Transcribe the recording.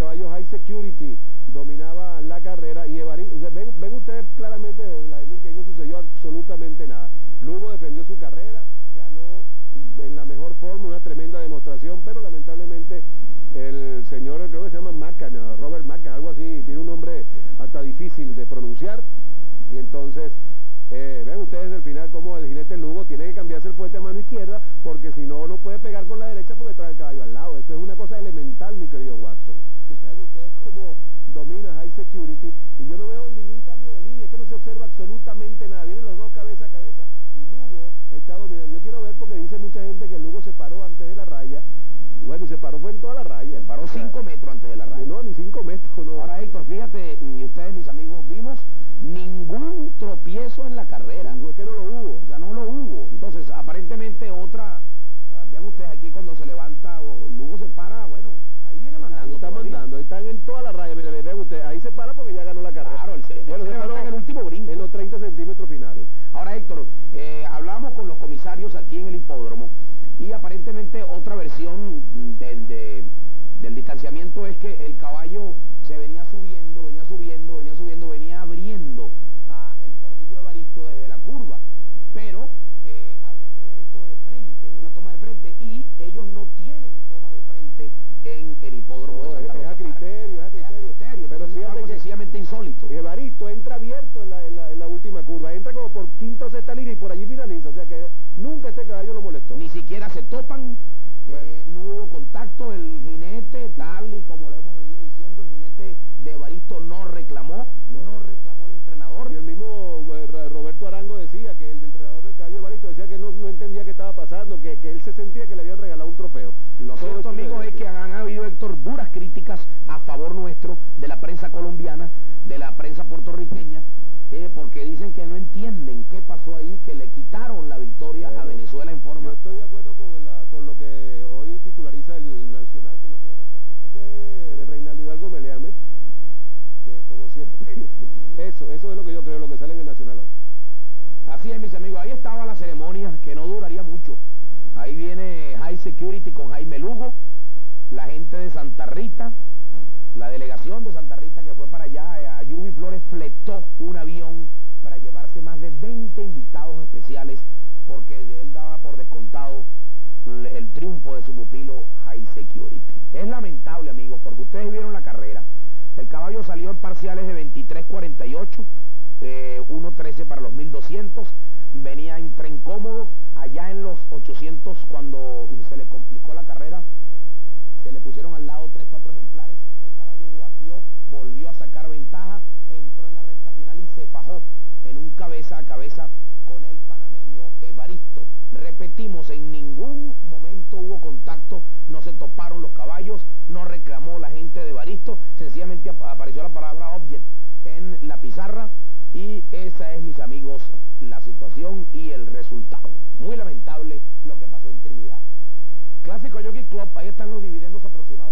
caballo High Security dominaba la carrera y Evaristo, ven, ustedes claramente, Vladimir, que ahí no sucedió absolutamente nada. Lugo defendió su carrera, ganó en la mejor forma, una tremenda demostración, pero lamentablemente el señor, creo que se llama Macan, Robert Macan, algo así, tiene un nombre hasta difícil de pronunciar, y entonces... Eh, ven ustedes al final como el jinete Lugo tiene que cambiarse el fuerte a mano izquierda porque si no, no puede pegar con la derecha porque trae el caballo al lado. Eso es una cosa elemental, mi querido Watson. Ven ustedes cómo domina High Security y yo no veo ningún cambio de línea, es que no se observa absolutamente nada. Vienen los dos cabeza a cabeza y Lugo está dominando. Yo quiero ver porque dice mucha gente que Lugo se paró antes de la raya. Bueno, y se paró fue en toda la raya. Se paró cinco metros antes de la raya. No, ni cinco metros, no. Ahora, Héctor, fíjate, y ustedes, mis amigos, vimos ningún tropiezo en la carrera. Es que no lo hubo. O sea, no lo hubo. Entonces, aparentemente otra, ah, vean ustedes aquí cuando se levanta o Lugo se para, bueno, ahí viene mandando Ahí está todavía. mandando, ahí están en toda la raya. Mire, ve usted, ahí se para porque ya ganó la carrera. Claro, él se- él se levanta paró en el último brinco. En los 30 centímetros finales. Ahora, Héctor, eh, hablamos con los comisarios aquí en el hipódromo otra versión del, de- del distanciamiento es que el caballo se venía subiendo, venía subiendo, venía subiendo, venía abriendo a el tordillo de Baristo desde la curva. Pero eh, habría que ver esto de frente, una toma de frente, y ellos no tienen toma de frente en el hipódromo No, de es, Santa es Rosa a Park. criterio, es a Es a criterio. Pero entonces es fíjate algo que sencillamente insólito. Evaristo entra abierto en la, en, la, en la última curva. Entra como por quinta o sexta línea y por allí finaliza. O sea que nunca este caballo lo molestó. ni siquiera se topan, eh, no hubo contacto, el jinete, tal y como lo hemos venido diciendo, el jinete de Evaristo no reclamó, no, No. reclamó el entrenador. Y el mismo eh, Roberto Arango decía que el entrenador del caballo Evaristo decía que no, no entendía qué estaba pasando, que, que él se sentía que le habían regalado un trofeo. Lo Todo cierto, amigos, es que han habido, Héctor, duras críticas a favor nuestro, de la prensa colombiana, de la prensa puertorriqueña, eh, porque dicen que no entienden qué pasó ahí, que le quitaron la victoria a Bueno, Venezuela en forma... Yo estoy de acuerdo con, la- con lo que hoy titulariza el Nacional, que no quiero repetir. Ese de Reinaldo Hidalgo Meleame, que como siempre, eso, eso es lo que yo creo, lo que sale en el Nacional hoy. Así es, mis amigos, ahí estaba la ceremonia, que no duraría mucho. Ahí viene High Security con Jaime Lugo, la gente de Santa Rita, la delegación de Santa Rita que fue para allá, eh, a Yubi Flores fletó un avión para llevarse más de 20 invitados especiales, porque él daba por descontado el triunfo de su pupilo High Security. Es lamentable, amigos, porque ustedes vieron la carrera. El caballo salió en parciales de 23.48, eh, 1.13 para los 1200, venía en tren cómodo, allá en los 800 cuando se le complicó la carrera, se le pusieron al lado 3, 4 ejemplares, el caballo guapió, volvió a sacar ventaja, entró en la recta final y se fajó en un cabeza a cabeza con el Evaristo. Repetimos, en ningún momento hubo contacto, no se toparon los caballos, no reclamó la gente de Evaristo, sencillamente ap- apareció la palabra object en la pizarra y esa es, mis amigos, la situación y el resultado. Muy lamentable lo que pasó en Trinidad. Clásico Jockey Club, ahí están los dividendos aproximadamente.